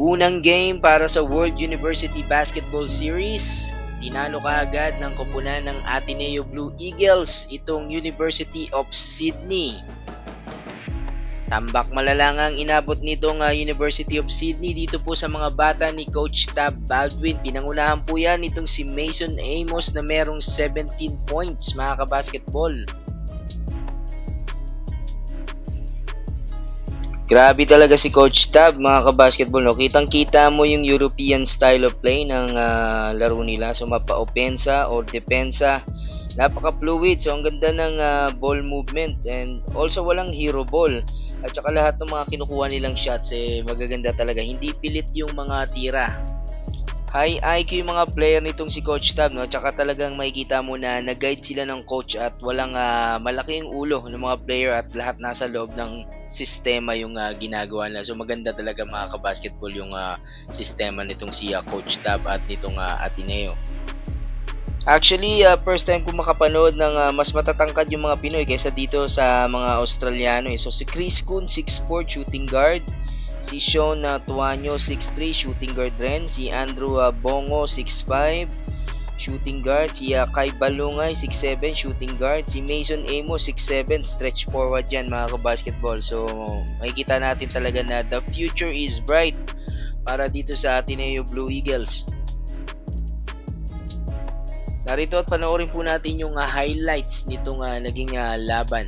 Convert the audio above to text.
Unang game para sa World University Basketball Series, tinalo ka agad ng koponan ng Ateneo Blue Eagles itong University of Sydney. Tambak malalangang inabot nitong uh, University of Sydney dito po sa mga bata ni Coach Tab Baldwin. Pinangunahan po yan itong si Mason Amos na merong 17 points mga kabasketball. Grabe talaga si Coach Tab mga kabasketball. No? Kitang kita mo yung European style of play ng uh, laro nila. So mapa-opensa or depensa napaka-fluid. So, ang ganda ng uh, ball movement and also walang hero ball. At saka lahat ng mga kinukuha nilang shots eh magaganda talaga. Hindi pilit yung mga tira. High IQ yung mga player nitong si Coach Tab, no? Tsaka talagang makikita mo na nag-guide sila ng coach at walang uh, malaking ulo ng mga player at lahat nasa loob ng sistema yung uh, ginagawa nila. So maganda talaga mga kabasketball yung uh, sistema nitong si uh, Coach Tab at nitong uh, Ateneo. Actually, uh, first time ko makapanood ng uh, mas matatangkad yung mga Pinoy kaysa dito sa mga Australiano. Eh. So si Chris Kuhn, 6'4", shooting guard. Si Sean uh, Tuanyo, 6'3", shooting guard rin. Si Andrew uh, Bongo, 6'5", shooting guard. Si uh, Kai Balungay, 6'7", shooting guard. Si Mason Amos, 6'7", stretch forward yan mga basketball So makikita natin talaga na the future is bright para dito sa Ateneo Blue Eagles. Narito at panoorin po natin yung uh, highlights nitong uh, naging uh, laban